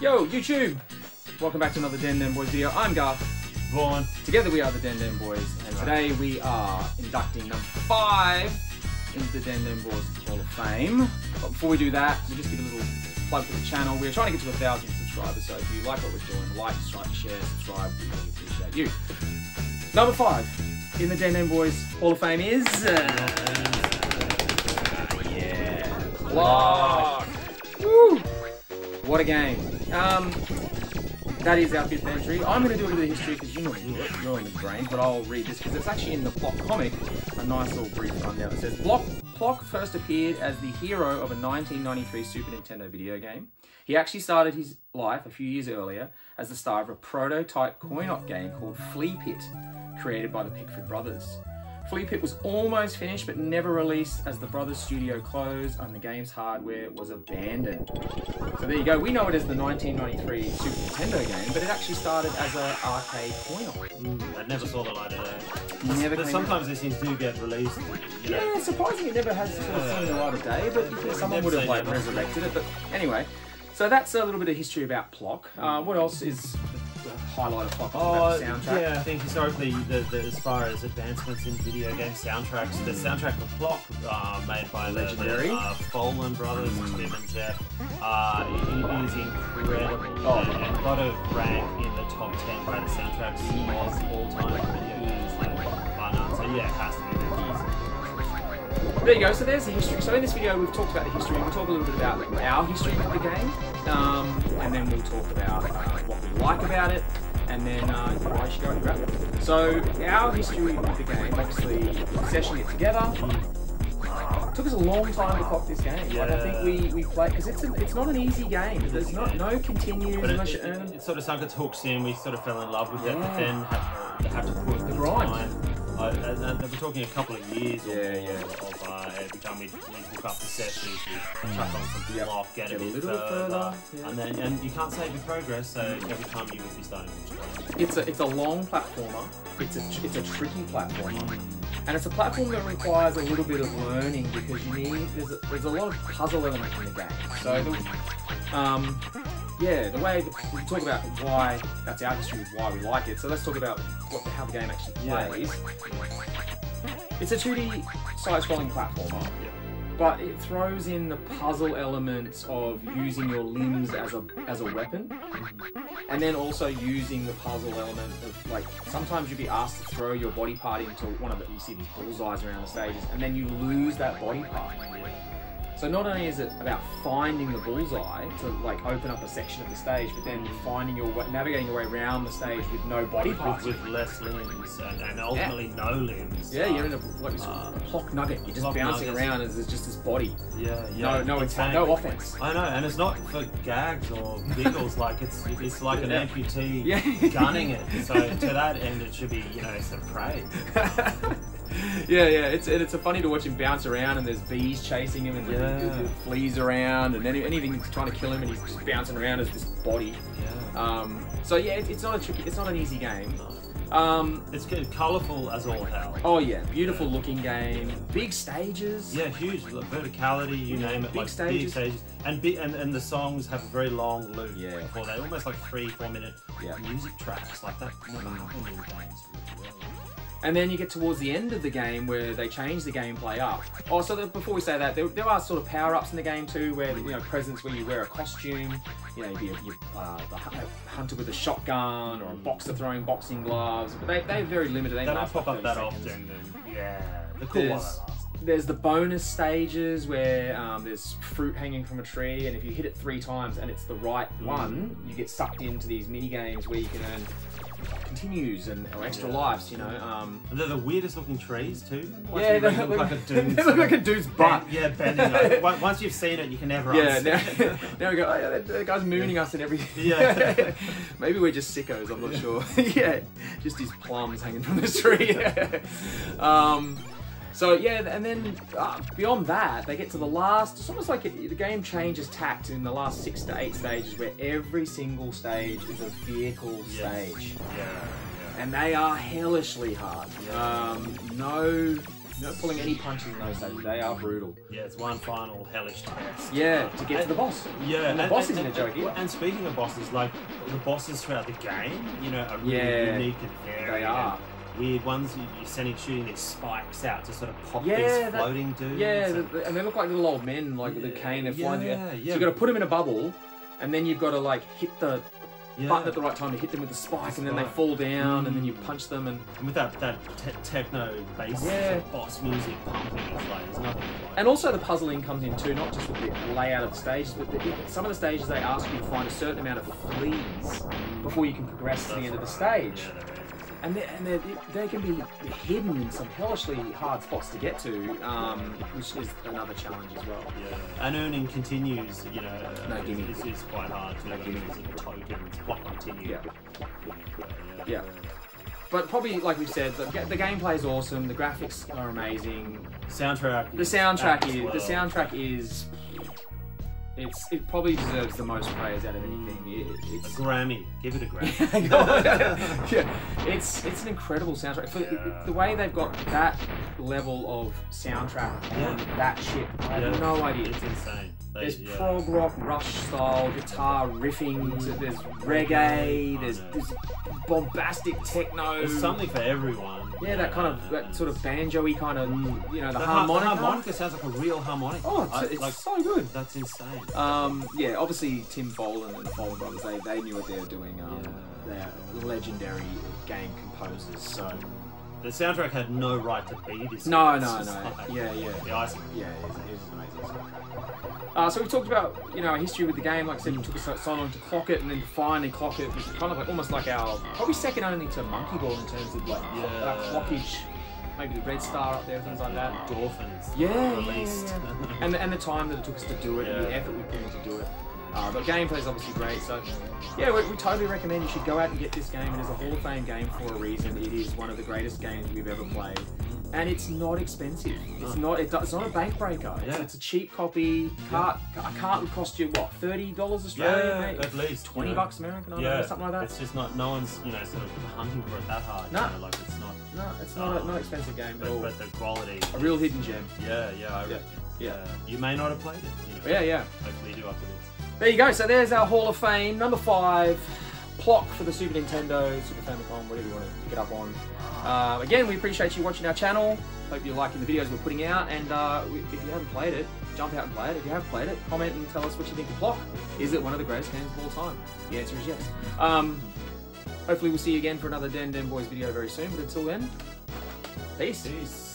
Yo, YouTube! Welcome back to another Den Den Boys video. I'm Garth. Vaughn. Together we are the Den Den Boys, and today we are inducting number five into the Den Den Boys Hall of Fame. But before we do that, we'll just give a little plug for the channel. We're trying to get to a thousand subscribers, so if you like what we're doing, like, subscribe, share, subscribe. We really appreciate you. Number five in the Den Den Boys Hall of Fame is. Uh, yeah. Clark. Woo! What a game. Um, that is our fifth entry. I'm going to do a bit of history because you know you're in the brain, but I'll read this because it's actually in the Plok comic. A nice little brief rundown. It says Plok, Plok first appeared as the hero of a 1993 Super Nintendo video game. He actually started his life a few years earlier as the star of a prototype coin-op game called Flea Pit, created by the Pickford brothers. Flea Pit was almost finished but never released as the brothers' studio closed and the game's hardware was abandoned. So there you go. We know it as the 1993 Super Nintendo game, but it actually started as an arcade coin-op. Mm, I never saw the light of day. Never But sometimes these things do get released. You know. Yeah, surprisingly, it never has sort of seen the light of day, but think someone would have like resurrected it. But anyway, so that's a little bit of history about Plok. Uh, what else is highlight of Plok? Oh, the soundtrack? yeah, I think historically, the, the, as far as advancements in video game soundtracks, the soundtrack of Plok, uh, made by Legendary. the uh, Follin brothers, Tim and Jeff, uh, it is incredible. Oh, and, and got to rank in the top 10 greatest soundtracks of all time video games. Like. So yeah, it has to be there. There you go. So there's the history. So in this video, we've talked about the history. We'll talk a little bit about our history with the game, um, and then we'll talk about uh, what we like about it, and then uh, why you should go and grab it. So our history with the game, obviously, sessioning it together. Took us a long time to clock this game. Like I think we, we played because it's a, it's not an easy game. There's not no continues But it, unless you it, earn. it, it sort of sunk its hooks in. We sort of fell in love with it, Yeah. but then have, to- have to put the grind. time. And, and we're talking a couple of years or Yeah, more yeah. Of uh, every time we, we hook up the sessions, we chuck on some Yep. off, get, Get a a bit little bit further, further, yeah. and then and you can't save your progress. So every time you would be starting from. It's a it's a long platformer. It's a it's a tricky platformer, and it's a platform that requires a little bit of learning because you need there's a, there's a lot of puzzle element in the game. So the, um, yeah, the way that we talk about why that's our history with why we like it. So let's talk about what how the game actually Yeah. It's a 2D side-scrolling platformer. But it throws in the puzzle elements of using your limbs as a as a weapon, mm-hmm. and then also using the puzzle element of like sometimes you'd be asked to throw your body part into one of the you see these bullseyes around the stages, and then you lose that body part. So not only is it about finding the bullseye to like open up a section of the stage, but then finding your way, navigating your way around the stage with no body With, parts. with, with less limbs and, and ultimately no limbs. yeah, Uh, you're in a what is called a Plok nugget. You're just bouncing nuggets. around as there's just this body. yeah, No, yeah. no, it's insane. no offense. I know, and it's not for gags or giggles. like it's it's like an Yeah. amputee Yeah. gunning it. So to that end, it should be you know some praise. yeah, yeah, it's it's a funny to watch him bounce around, and there's bees chasing him, and Yeah. there's, there's fleas around, and any, anything that's trying to kill him, and he's just bouncing around as this body. Yeah. Um, so yeah, it, it's not a tricky, it's not an easy game. Um, It's colourful as all hell. oh yeah, beautiful looking game, big stages. Yeah, huge like, verticality, you name it, Big like stages. big stages, and, bi- and and the songs have a very long loop. Yeah. before they almost like three, four minute Yeah. music tracks like that. Never happened in games. really. And then you get towards the end of the game where they change the gameplay up. Oh, so that, before we say that, there, there are sort of power ups in the game too, where you know presents where you wear a costume, you know, a, you, uh, the hunter with a shotgun or a boxer throwing boxing gloves. But they they're very limited. They, They don't pop up that 30 often. seconds. And, yeah, the cool There's, ones. there's the bonus stages where um, there's fruit hanging from a tree, and if you hit it three times and it's the right Mm. one, you get sucked into these mini games where you can earn continues and or extra Yeah. lives. You know. Um, they're the weirdest looking trees too. Once yeah, they look, like a dude's they look like a dude's butt. bend- Yeah, bending. Like, once you've seen it, you can never Yeah, now, now we go, oh, yeah, that, that guy's mooning us and everything. Yeah. Maybe we're just sickos, I'm not sure. yeah, just these plums hanging from the tree. um, so, yeah, and then uh, beyond that, they get to the last, it's almost like it, the game changes tact in the last six to eight stages where every single stage is a vehicle Yes. stage. Yeah, And they are hellishly hard. Yeah. Um, no no pulling any punches in those stages. They are brutal. Yeah, it's one final hellish test. Yeah, to get to the boss. Yeah, And the boss isn't a joke either. And speaking of bosses, like the bosses throughout the game, you know, are really Yeah, unique and varied. They are. Weird ones. You, you're sending shooting these spikes out to sort of pop Yeah, these that- floating dudes. Yeah, and- the- the- and they look like little old men, like with the cane. They're flying yeah, yeah. So you got to put them in a bubble, and then you've got to like hit the yeah. button at the right time to hit them with the spike, and then they fall down, and then you Mm. punch them, and And with that that te- techno bass Yeah. boss music pumping, it's like there's nothing like. and also the puzzling comes in too, not just with the layout of the stages, but the, some of the stages they ask you to find a certain amount of fleas before you can progress to the end of the stage. Yeah. And they and they're, they can be hidden in some hellishly hard spots to get to, um, which is another challenge as well. Yeah, and earning continues, you know, No is, gimme. is, is quite hard to No gimme. tokens, block continue. Yeah. yeah. Yeah. But probably, like we said, the, the gameplay is awesome. The graphics are amazing. Soundtrack. The soundtrack apt is well. the soundtrack is. It's it probably deserves the most praise out of anything. It, A it's Grammy. Give it a Grammy. yeah, it's it's an incredible soundtrack. For Yeah. the way they've got that level of soundtrack on Yeah. that ship, I have no idea. It's insane. They- There's yeah. prog rock, rush style guitar riffing. There's reggae. There's, there's bombastic techno. There's something for everyone. Yeah, that kind of that sort of banjo-y kind of Mm. you know the, The, har- the harmonica. harmonica sounds like a real harmonica. Oh, it's, I- it's like so good. that's insane. Um, yeah, obviously Tim Follin and the Follin brothers, they, they knew what they were doing. Um, They're legendary game composers. So The soundtrack had no right to be this. No, good. no, no. like Yeah, yeah. The icing. yeah, it is, it is amazing. Uh, so we talked about you know our history with the game. Like I said, it took us so- long to clock it, and then to finally clock it was kind of like almost like our probably second only to Monkey Ball in terms of like Yeah. uh, clockage. Maybe the Red Star up there, things like that. Dolphins. Yeah, yeah, released. yeah, yeah. and, the, and the time that it took us to do it, and the effort we put in to do it. Uh, but gameplay is obviously great, so yeah, we, we totally recommend you should go out and get this game. It is a Hall of Fame game for a reason. It is one of the greatest games we've ever played, and it's not expensive. It's not. It, it's not a bank breaker. It's, Yeah. it's a cheap copy. Cart, A cart would cost you what thirty dollars Australian, Yeah, at least twenty you know. bucks American, I Yeah, know, something like that. It's just not. No one's you know sort of hunting for it that hard. No. You know, like it's not. no, it's not a not expensive game at But, all. but the quality. A real hidden gem. Yeah, yeah, I Yeah, reckon. yeah. Uh, you may not have played it. You know, Yeah, yeah. Hopefully, you do after this. There you go. So there's our Hall of Fame number five, Plok for the Super Nintendo, Super Famicom, whatever you want to pick it up on. Uh, again, we appreciate you watching our channel. Hope you're liking the videos we're putting out. And uh, if you haven't played it, jump out and play it. If you have played it, comment and tell us what you think of Plok. Is it one of the greatest games of all time? The answer is yes. Um, hopefully, we'll see you again for another Den Den Boys video very soon. But until then, peace. Peace.